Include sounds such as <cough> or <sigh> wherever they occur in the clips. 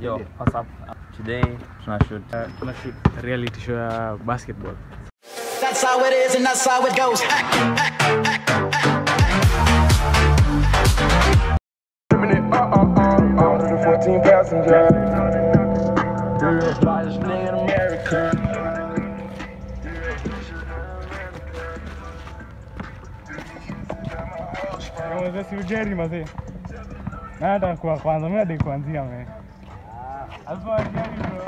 Yo, what's up? Today tuna shoot Uh, tuna shoot reality show ya basketball. That's how it is and that's how it goes. minute, uh uh uh, uh, to the 14 passenger. Brightest nigga in America. Kama si ujeri mazee. Na hata kwa kwanza mimi hadi kuanzia mimi. Alfa ujeri bro.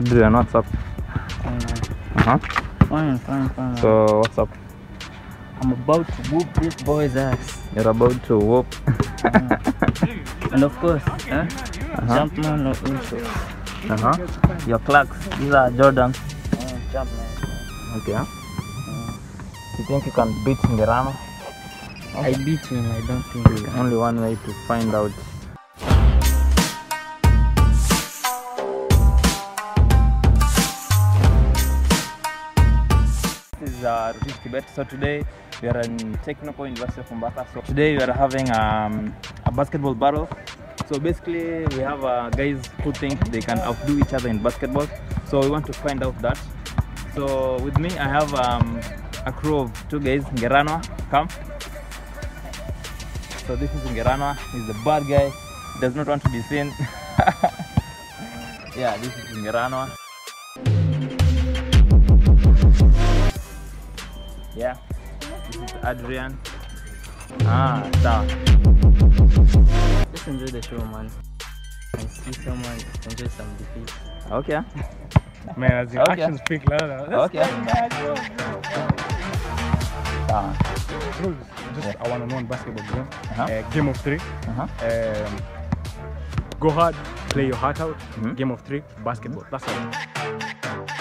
Adrian, what's up? Uh-huh. Fine, fine, fine. So what's up? I'm about to whoop this boy's ass. You're about to whoop. <laughs> And of course, eh? Jumpman or also. uh-huh. Your Clarks, these are Jordans. Uh, Jumpman. Okay. You think you can beat Ngeranwa? I beat him, I don't think he. Only one way to find out. So today we are in Technical University of Mombasa. So today we are having um, a basketball battle. So basically we have uh, guys who think they can outdo each other in basketball. So we want to find out that. So with me I have um, a crew of two guys. Ngeranwa, come. So this is Ngeranwa. He's the bad guy. Does not want to be seen. <laughs> yeah, this is Ngeranwa. Yeah, this is Adrian. Ah, sawa. Just enjoy the show, man. I see someone enjoy some defeat. Okay. <laughs> Man, as in Okay. actions speak louder. Let's Okay. Sawa. Rules. Just a one-on-one basketball game. Uh-huh. Uh, game of three. Uh-huh. Um, go hard, play your heart out. Mhm. Game of three, basketball. That's all.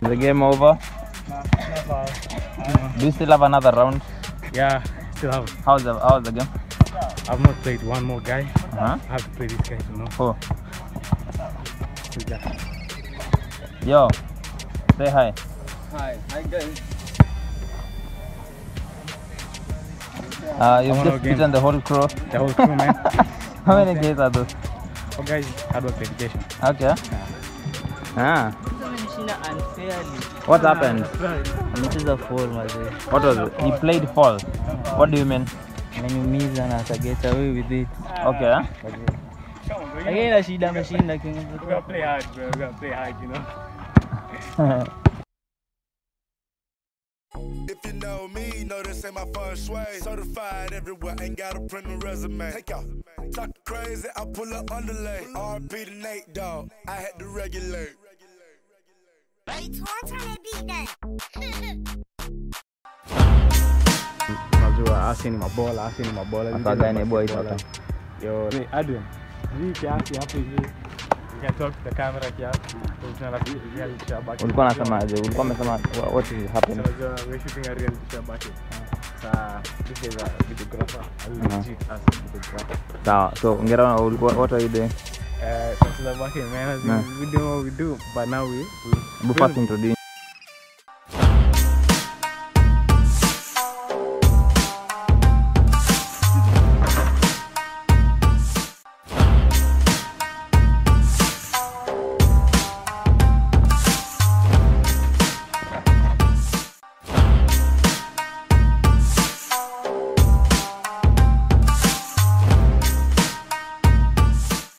The game over. Do you still have another round? Yeah, still have. How's the how's the game? I've not played one more guy. Huh? I have to play this guy to know. Who? This guy. Yo, say hi. Hi, hi guys. Uh, you've just beaten the whole crew. The whole crew, man. <laughs> How many okay. guys are those? Four guys hard work dedication. Okay. Yeah. Ah. What happened? This is a foul, my dear. What was it? He played foul. What do you mean? Ameniumiza na aka get away with it. Ah. Okay. Ah. Lakini ina shida ameshinda We gotta play hard, bro. We gotta play hard, you know. <laughs> If you know me, know this ain't my feng shui. Certified everywhere, ain't got a print a resume. Take out. Talk crazy, I pull up underlay. RP to Nate, dog. I had to regulate. <laughs> Unajua asi ni mabola, asi ni mabola. Sasa gani boy sasa? Yo, hey, Adrian. Hii kiasi hapo hivi. You can talk to the camera kiasi. Tunataka reality show back. Ulikuwa unasemaje? Ulikuwa umesema wha- what is happening? Unajua we're shooting a reality show back. Sa this is a videographer. I will Uh-huh. legit as a videographer. Sawa. So, ongera ulikuwa what are you doing? Uh, so back in man, as in Yeah. we do what we do, but now we we Hebu first introduce